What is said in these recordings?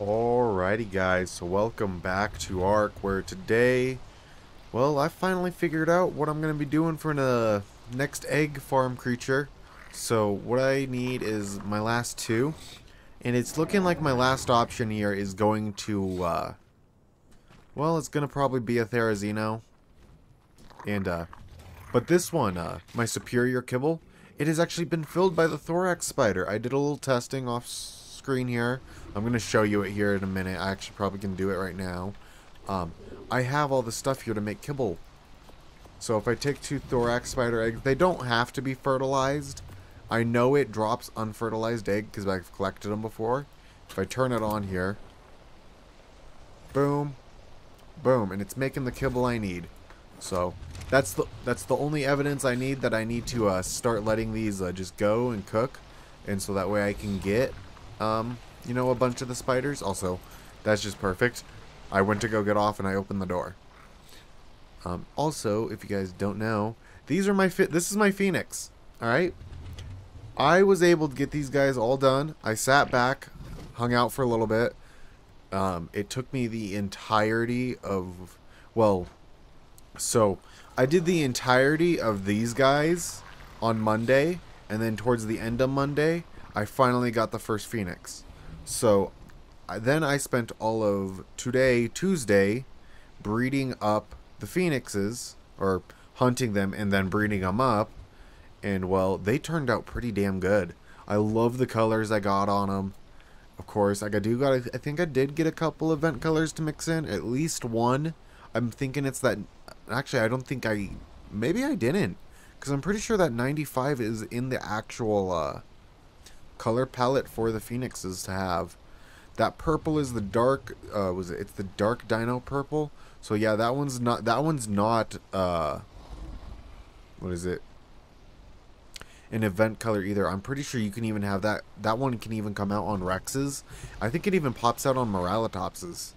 Alrighty guys, so welcome back to Ark, where today, well, I finally figured out what I'm going to be doing for the next egg farm creature. So what I need is my last two, and it's looking like my last option here is going to, uh, well, it's going to probably be a Therizino. And, uh, but this one, uh, my superior kibble, it has actually been filled by the thorax spider. I did a little testing off screen here. I'm going to show you it here in a minute. I actually probably can do it right now. Um, I have all the stuff here to make kibble. So if I take two thorax spider eggs, they don't have to be fertilized. I know it drops unfertilized egg because I've collected them before. If I turn it on here, boom, boom, and it's making the kibble I need. So that's the that's the only evidence I need that I need to uh, start letting these uh, just go and cook, and so that way I can get um, you know, a bunch of the spiders. Also, that's just perfect. I went to go get off and I opened the door. Um, also, if you guys don't know, these are my. This is my phoenix. All right. I was able to get these guys all done. I sat back, hung out for a little bit. Um, it took me the entirety of, well, so I did the entirety of these guys on Monday, and then towards the end of Monday, I finally got the first Phoenix. So then I spent all of today, Tuesday, breeding up the Phoenixes, or hunting them and then breeding them up. And well, they turned out pretty damn good. I love the colors I got on them. Of course, like I do got, I think I did get a couple event colors to mix in, at least one. I'm thinking it's that, actually I don't think I, maybe I didn't. Because I'm pretty sure that 95 is in the actual, uh, color palette for the phoenixes to have. That purple is the dark. Uh, was it? It's the dark dino purple. So yeah, that one's not. That one's not. Uh, what is it? An event color either. I'm pretty sure you can even have that. That one can even come out on Rexes. I think it even pops out on Morellatopses.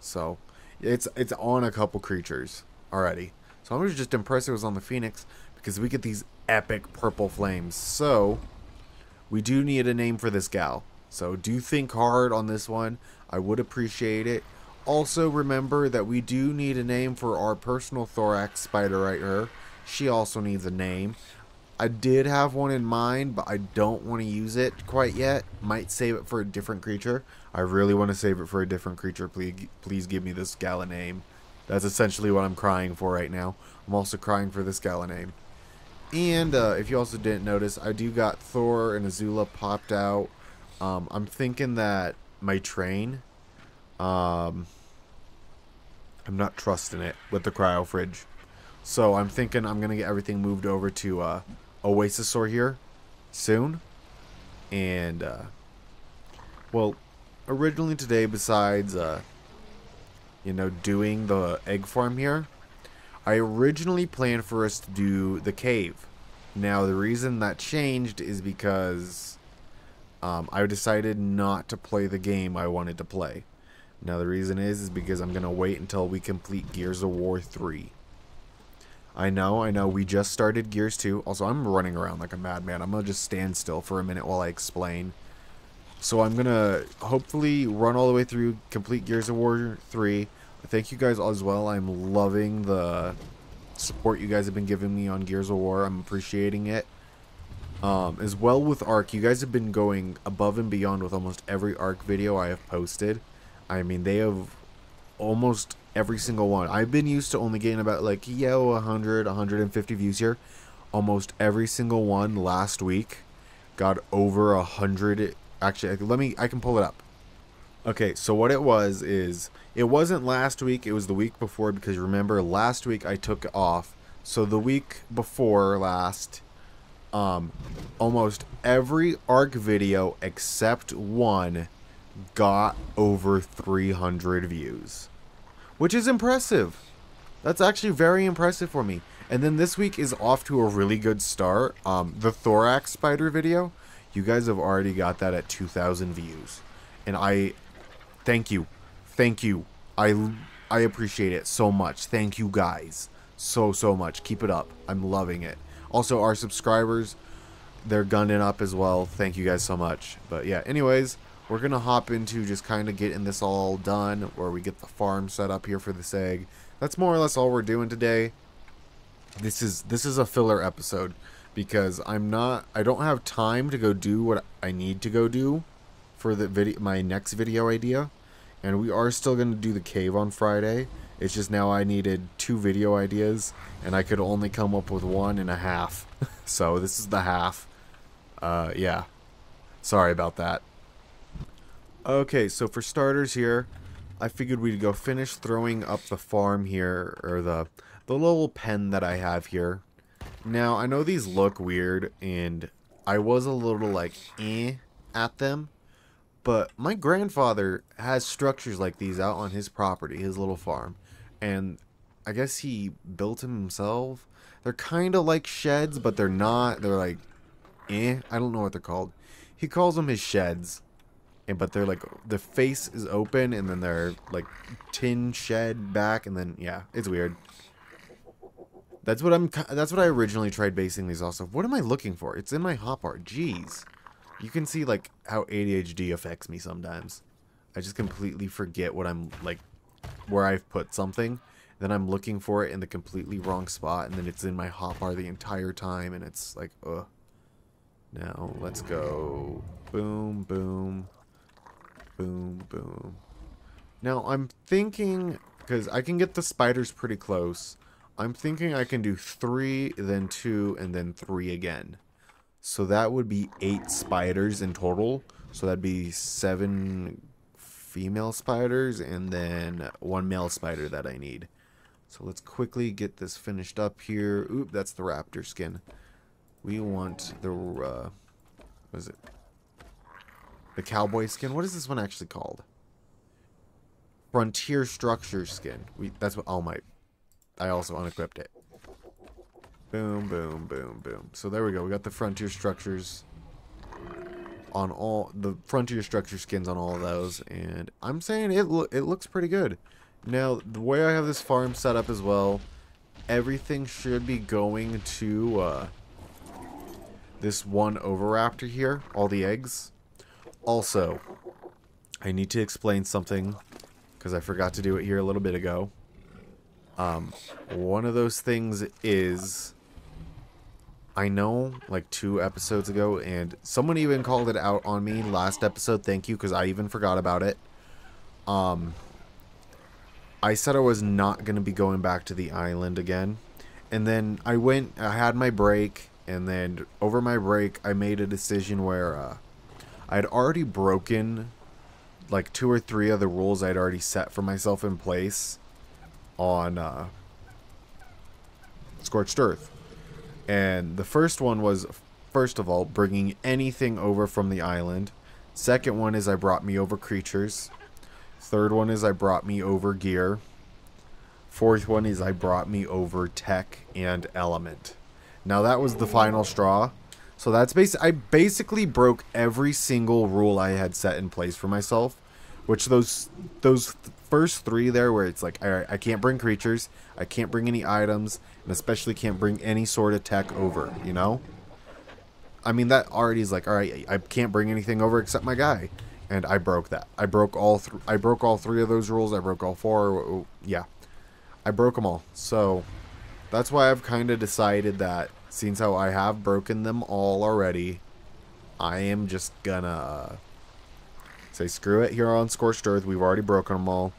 So it's it's on a couple creatures already. So I was just impressed it was on the Phoenix because we get these epic purple flames. So we do need a name for this gal. So do think hard on this one. I would appreciate it. Also remember that we do need a name for our personal thorax spider right here. She also needs a name. I did have one in mind, but I don't want to use it quite yet. Might save it for a different creature. I really want to save it for a different creature. Please, please give me this gal a name. That's essentially what I'm crying for right now. I'm also crying for this gal a name. And uh, if you also didn't notice, I do got Thor and Azula popped out. Um, I'm thinking that my train, um, I'm not trusting it with the cryo fridge. So I'm thinking I'm going to get everything moved over to uh, Oasisaur here soon. And, uh, well, originally today, besides, uh, you know, doing the egg farm here, I originally planned for us to do the cave. Now, the reason that changed is because um, I decided not to play the game I wanted to play. Now, the reason is, is because I'm going to wait until we complete Gears of War 3. I know, I know, we just started Gears 2. Also, I'm running around like a madman. I'm going to just stand still for a minute while I explain. So I'm going to hopefully run all the way through, complete Gears of War 3, Thank you guys as well. I'm loving the support you guys have been giving me on Gears of War. I'm appreciating it. Um, as well with ARK, you guys have been going above and beyond with almost every ARK video I have posted. I mean, they have almost every single one. I've been used to only getting about like, yeah, 100, 150 views here. Almost every single one last week got over a hundred. Actually, let me, I can pull it up. Okay, so what it was is it wasn't last week, it was the week before because remember last week I took off. So the week before last um almost every ARK video except one got over 300 views, which is impressive. That's actually very impressive for me. And then this week is off to a really good start. Um the thorax spider video, you guys have already got that at 2000 views. And I Thank you. Thank you. I I appreciate it so much. Thank you guys. So so much. Keep it up. I'm loving it. Also our subscribers they're gunning up as well. Thank you guys so much. But yeah, anyways, we're going to hop into just kind of getting this all done, where we get the farm set up here for this egg. That's more or less all we're doing today. This is this is a filler episode because I'm not I don't have time to go do what I need to go do for the video my next video idea. And we are still going to do the cave on Friday. It's just now I needed two video ideas and I could only come up with one and a half. so this is the half. Uh yeah. Sorry about that. Okay, so for starters here, I figured we'd go finish throwing up the farm here, or the, the little pen that I have here. Now, I know these look weird, and I was a little, like, eh at them, but my grandfather has structures like these out on his property, his little farm, and I guess he built them himself. They're kind of like sheds, but they're not. They're like, eh, I don't know what they're called. He calls them his sheds and but they're like the face is open and then they're like tin shed back and then yeah it's weird that's what i'm that's what i originally tried basing these off of what am i looking for it's in my hotbar jeez you can see like how adhd affects me sometimes i just completely forget what i'm like where i've put something then i'm looking for it in the completely wrong spot and then it's in my hotbar the entire time and it's like ugh now let's go boom boom Boom, boom. Now, I'm thinking, because I can get the spiders pretty close, I'm thinking I can do three, then two, and then three again. So that would be eight spiders in total. So that'd be seven female spiders and then one male spider that I need. So let's quickly get this finished up here. Oop, that's the raptor skin. We want the, uh, what is it? The cowboy skin. What is this one actually called? Frontier structure skin. We that's what all my I also unequipped it. Boom, boom, boom, boom. So there we go. We got the frontier structures on all the frontier structure skins on all of those, and I'm saying it lo it looks pretty good. Now the way I have this farm set up as well, everything should be going to uh, this one Oviraptor here. All the eggs. Also, I need to explain something because I forgot to do it here a little bit ago. Um, one of those things is I know like two episodes ago, and someone even called it out on me last episode. Thank you, because I even forgot about it. Um, I said I was not going to be going back to the island again. And then I went, I had my break, and then over my break, I made a decision where uh, I had already broken like two or three of the rules I'd already set for myself in place on uh, Scorched Earth. And the first one was, first of all, bringing anything over from the island. Second one is I brought me over creatures. Third one is I brought me over gear. Fourth one is I brought me over tech and element. Now that was the final straw. So that's basic. I basically broke every single rule I had set in place for myself, which those those first three there, where it's like, all right, I can't bring creatures, I can't bring any items, and especially can't bring any sort of tech over. You know. I mean that already is like, all right, I can't bring anything over except my guy, and I broke that. I broke all th- I broke all three of those rules. I broke all four. Yeah, I broke them all. So that's why I've kind of decided that since how I have broken them all already, I am just gonna uh, say screw it here on Scorched Earth. We've already broken them all.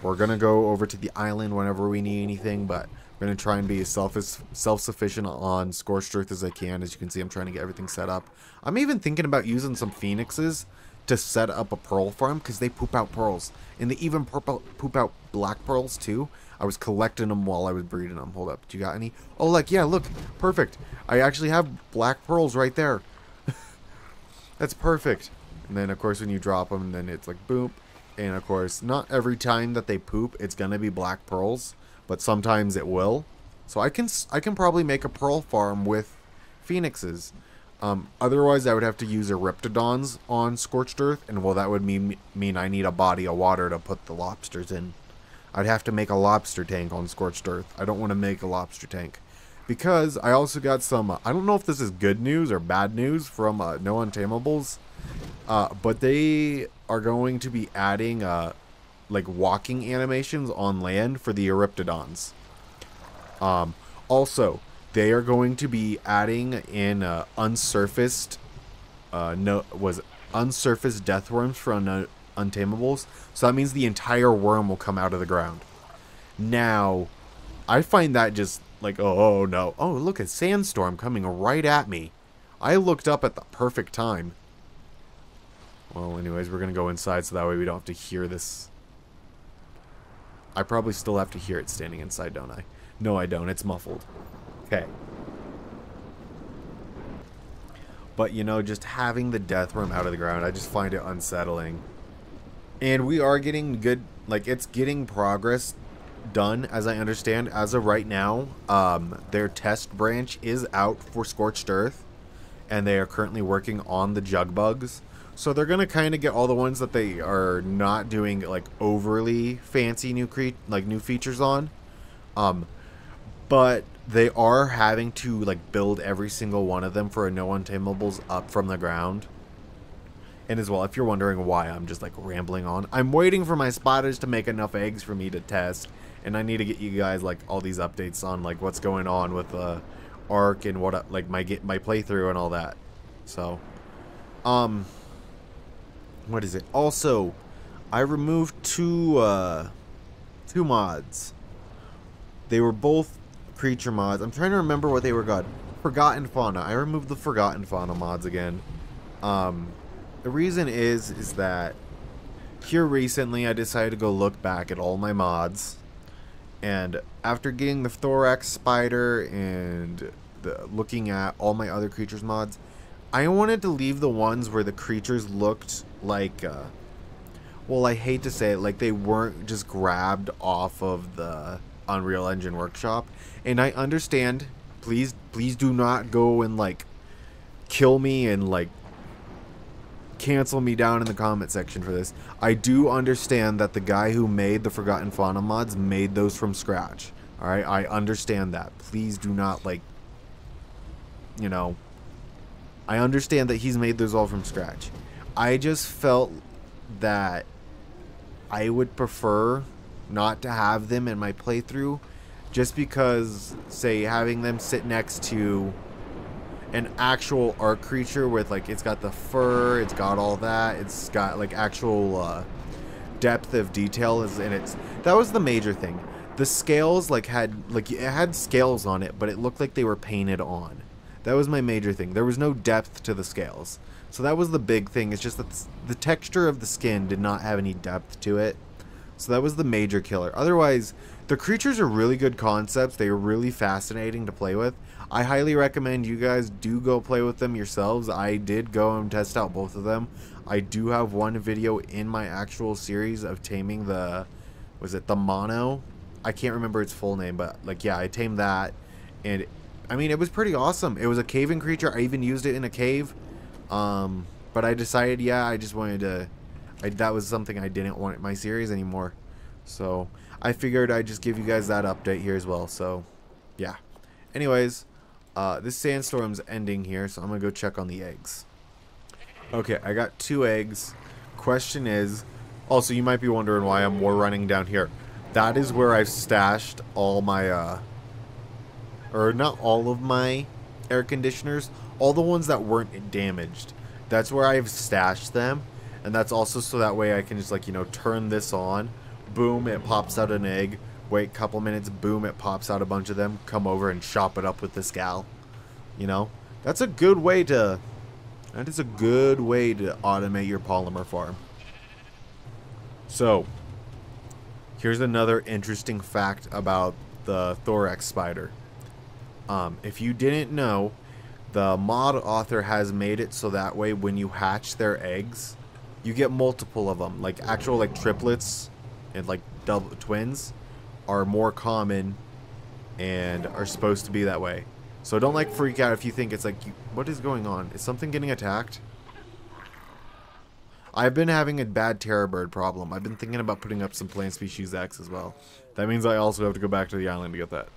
We're gonna go over to the island whenever we need anything, but I'm gonna try and be as self self-sufficient on Scorched Earth as I can. As you can see, I'm trying to get everything set up. I'm even thinking about using some phoenixes to set up a pearl farm because they poop out pearls, and they even poop out black pearls too. I was collecting them while I was breeding them. Hold up. Do you got any? Oh, like, yeah, look. Perfect. I actually have black pearls right there. That's perfect. And then, of course, when you drop them, then it's like, boom. And, of course, not every time that they poop, it's going to be black pearls. But sometimes it will. So I can I can probably make a pearl farm with phoenixes. Um, otherwise, I would have to use Eriptodons on Scorched Earth. And, well, that would mean, mean I need a body of water to put the lobsters in. I'd have to make a lobster tank on Scorched Earth. I don't want to make a lobster tank. Because I also got some, uh, I don't know if this is good news or bad news from uh, No Untamables. Uh, but they are going to be adding uh, like walking animations on land for the Euryptodons. Um, also, they are going to be adding in uh, unsurfaced, uh, no was unsurfaced death worms for un- untamables. So that means the entire worm will come out of the ground. Now, I find that just like oh, oh no oh look a sandstorm coming right at me. I looked up at the perfect time. Well, anyways, we're gonna go inside so that way we don't have to hear this. I probably still have to hear it standing inside, don't I? No, I don't. It's muffled. Okay. But, you know, just having the death worm out of the ground, I just find it unsettling. And we are getting good, like, it's getting progress done, as I understand. As of right now, um, their test branch is out for Scorched Earth, and they are currently working on the jug bugs. So they're gonna kind of get all the ones that they are not doing like overly fancy new cre- like new features on. Um, but they are having to like build every single one of them for a no untamables up from the ground. And as well, if you're wondering why I'm just like rambling on, I'm waiting for my spotters to make enough eggs for me to test, and I need to get you guys like all these updates on like what's going on with the uh, ARK and what like my get my playthrough and all that. So, um, what is it? Also, I removed two uh, two mods. They were both creature mods. I'm trying to remember what they were called. Forgotten Fauna. I removed the Forgotten Fauna mods again. Um, the reason is, is that here recently I decided to go look back at all my mods. And after getting the Thorax Spider and the, looking at all my other creatures mods, I wanted to leave the ones where the creatures looked like, uh, well, I hate to say it, like they weren't just grabbed off of the Unreal Engine Workshop. And I understand. Please, please do not go and like kill me and like cancel me down in the comment section for this. I do understand that the guy who made the Forgotten Fauna mods made those from scratch. Alright, I understand that. Please do not like you know I understand that he's made those all from scratch. I just felt that I would prefer not to have them in my playthrough just because say having them sit next to an actual art creature with like it's got the fur it's got all that it's got like actual uh, depth of detail is in it that was the major thing the scales like had like it had scales on it but it looked like they were painted on that was my major thing there was no depth to the scales so that was the big thing it's just that the texture of the skin did not have any depth to it so that was the major killer. Otherwise, the creatures are really good concepts. They are really fascinating to play with. I highly recommend you guys do go play with them yourselves. I did go and test out both of them. I do have one video in my actual series of taming the, was it the mono? I can't remember its full name, but like yeah, I tamed that, and I mean it was pretty awesome. It was a caving creature. I even used it in a cave, um, but I decided yeah, I just wanted to I, that was something I didn't want in my series anymore. So I figured I'd just give you guys that update here as well. So yeah. Anyways, uh, this sandstorm's ending here, so I'm gonna go check on the eggs. Okay, I got two eggs. Question is, also you might be wondering why I'm more running down here. That is where I've stashed all my, uh, or not all of my air conditioners, all the ones that weren't damaged. That's where I've stashed them and that's also so that way I can just like you know turn this on. Boom it pops out an egg. Wait a couple minutes boom it pops out a bunch of them. Come over and chop it up with this gal. You know? That's a good way to that is a good way to automate your polymer farm. So here's another interesting fact about the thorax spider um, if you didn't know the mod author has made it so that way when you hatch their eggs you get multiple of them. Like actual like triplets and like double twins are more common and are supposed to be that way. So don't like freak out if you think it's like, what is going on? Is something getting attacked? I've been having a bad terror bird problem. I've been thinking about putting up some plant species X as well. That means I also have to go back to the island to get that.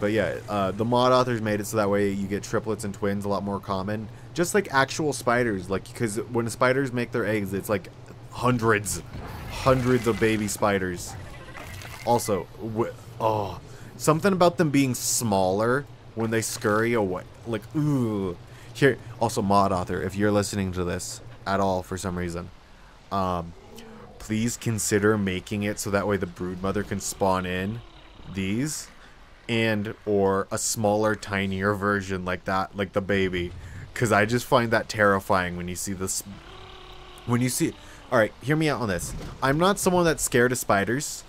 But yeah, uh, the mod authors made it so that way you get triplets and twins a lot more common. Just like actual spiders, like because when spiders make their eggs, it's like hundreds, hundreds of baby spiders. Also, oh, something about them being smaller when they scurry away, like ooh. Here, also mod author, if you're listening to this at all for some reason, um, please consider making it so that way the brood mother can spawn in these and or a smaller tinier version like that like the baby. Because i just find that terrifying when you see this when you see all right hear me out on this. I'm not someone that's scared of spiders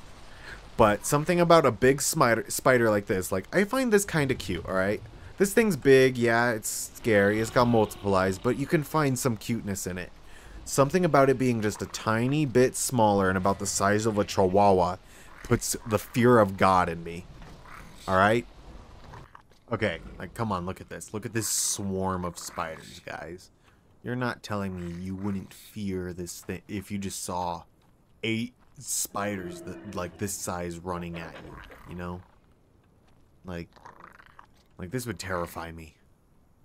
but something about a big spider spider like this like i find this kind of cute all right? This thing's big yeah it's scary it's got multiple eyes but you can find some cuteness in it. Something about it being just a tiny bit smaller and about the size of a chihuahua puts the fear of god in me Alright? Okay, like, come on, look at this. Look at this swarm of spiders, guys. You're not telling me you wouldn't fear this thing if you just saw eight spiders that like this size running at you, you know? Like like this would terrify me.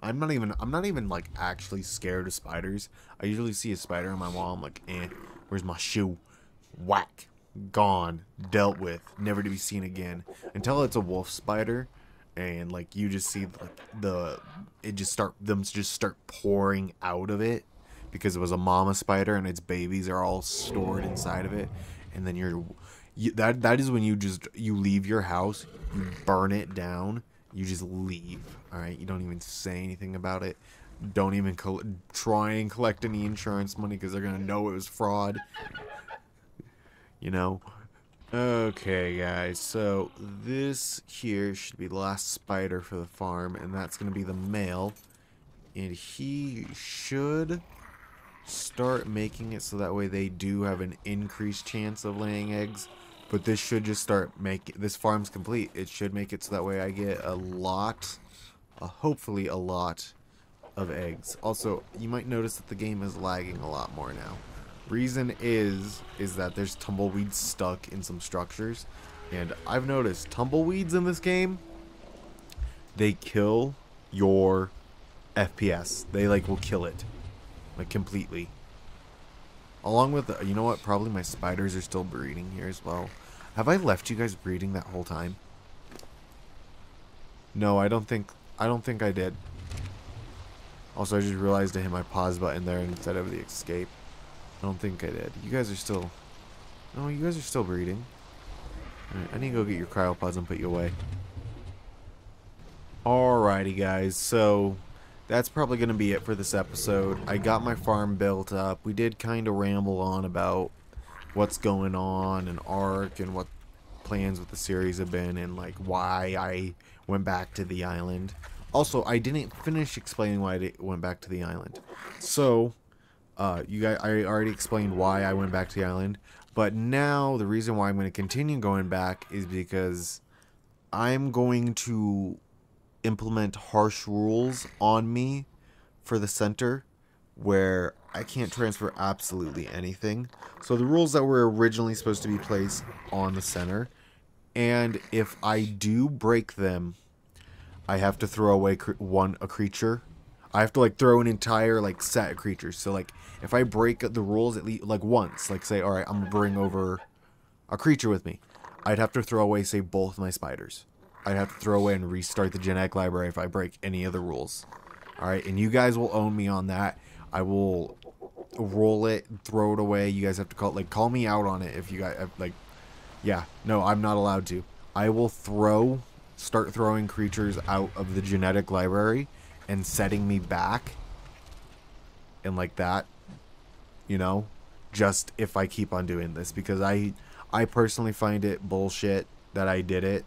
I'm not even I'm not even like actually scared of spiders. I usually see a spider on my wall, I'm like, eh, where's my shoe? Whack gone, dealt with, never to be seen again. Until it's a wolf spider, and like you just see like the it just start them just start pouring out of it because it was a mama spider and its babies are all stored inside of it, and then you're you, that that is when you just you leave your house, you burn it down, you just leave. All right, you don't even say anything about it. Don't even try and collect any insurance money because they're gonna know it was fraud you know. Okay, guys, so this here should be the last spider for the farm, and that's going to be the male. And he should start making it so that way they do have an increased chance of laying eggs. But this should just start making, this farm's complete. It should make it so that way I get a lot, uh, hopefully a lot of eggs. Also, you might notice that the game is lagging a lot more now. Reason is, is that there's tumbleweeds stuck in some structures. And I've noticed tumbleweeds in this game, they kill your FPS. They like will kill it. Like completely. Along with, the, you know what, probably my spiders are still breeding here as well. Have I left you guys breeding that whole time? No, I don't think, I don't think I did. Also, I just realized I hit my pause button there instead of the escape. I don't think I did. You guys are still... No, you guys are still breeding. Right, I need to go get your cryopods and put you away. Alrighty, guys. So, that's probably going to be it for this episode. I got my farm built up. We did kind of ramble on about what's going on and ARK and what plans with the series have been and like why I went back to the island. Also, I didn't finish explaining why I went back to the island. So, uh, you guys, I already explained why I went back to the island, but now the reason why I'm going to continue going back is because I'm going to implement harsh rules on me for the center where I can't transfer absolutely anything. So the rules that were originally supposed to be placed on the center, and if I do break them, I have to throw away one a creature I have to like throw an entire like set of creatures. So like if I break the rules at least like once, like say, all right, I'm gonna bring over a creature with me, I'd have to throw away say both my spiders. I'd have to throw away and restart the genetic library if I break any of the rules. All right, and you guys will own me on that. I will roll it, throw it away. You guys have to call like call me out on it if you guys like. Yeah, no, I'm not allowed to. I will throw, start throwing creatures out of the genetic library and setting me back and like that you know just if i keep on doing this. Because i i personally find it bullshit that i did it.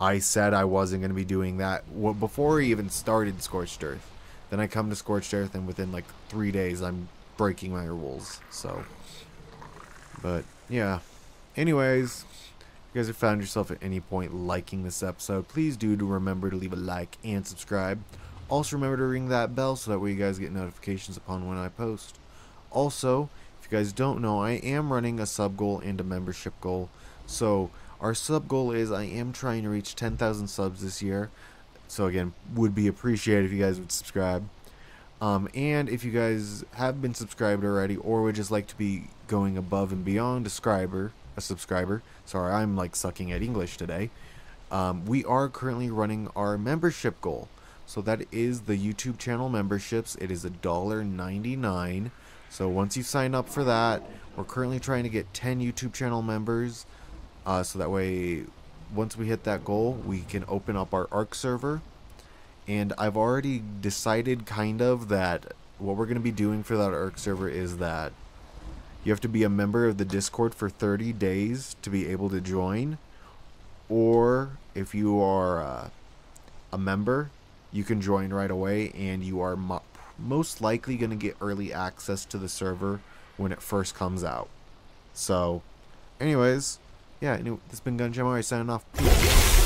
I said i wasn't going to be doing that before i even started scorched earth. Then i come to scorched earth and within like three days i'm breaking my rules so. But yeah. Anyways if you guys have found yourself at any point liking this episode please do to remember to leave a like and subscribe also remember to ring that bell so that way you guys get notifications upon when I post. Also, if you guys don't know, I am running a sub goal and a membership goal. So Our sub goal is I am trying to reach 10,000 subs this year. So again, would be appreciated if you guys would subscribe. Um, and if you guys have been subscribed already or would just like to be going above and beyond a subscriber, a subscriber, sorry, I'm like sucking at English today. Um, we are currently running our membership goal. So that is the YouTube channel memberships. It is a dollar ninety-nine. So once you sign up for that, we're currently trying to get 10 YouTube channel members. Uh, so that way, once we hit that goal, we can open up our ARK server. And I've already decided kind of that what we're going to be doing for that ARK server is that you have to be a member of the Discord for 30 days to be able to join. Or if you are uh, a member, you can join right away and you are mo most likely going to get early access to the server when it first comes out. So, anyways, yeah, this has been Gunjam signing off. Peace.